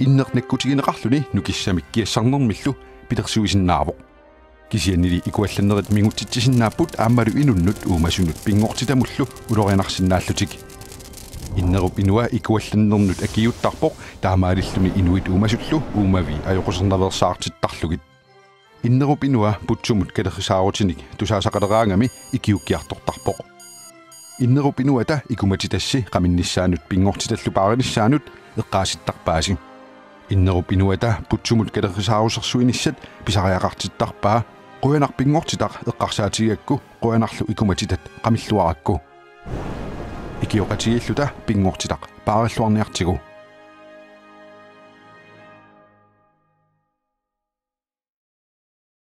иннернаккутигинеқарлүни нукиссамик киассарнермиллу пилерсуисиннаавоқ кисианнили икуалланнерит мигутситсисиннааппут ааммалу инуннут уумасунут пингортитамуллу улорианарсинааллутик иннеруп инуа икуалланнернут акиуттарпоқ таамаалиллуни инуит уумасуллу уумави аёқусернаверсаартиттарлугит иннеруп инуа путсумут калерисаарутиник тусаасақалераангами икиуккиартортарпоқ иннеруп инуата икуматитасси qaminnissaanuт пингортиталлу пааринissaanuт эққааситтарпааси иннеруп инуата путсумут калерисаарусерсуиниссат писариақартиттарпаа quyanarpinngortitaq eqqarsaatigiakku quyanarlu ikumatitat qamilluarakku ikioqatigiilluta pinngortitaq paarilluarniartigu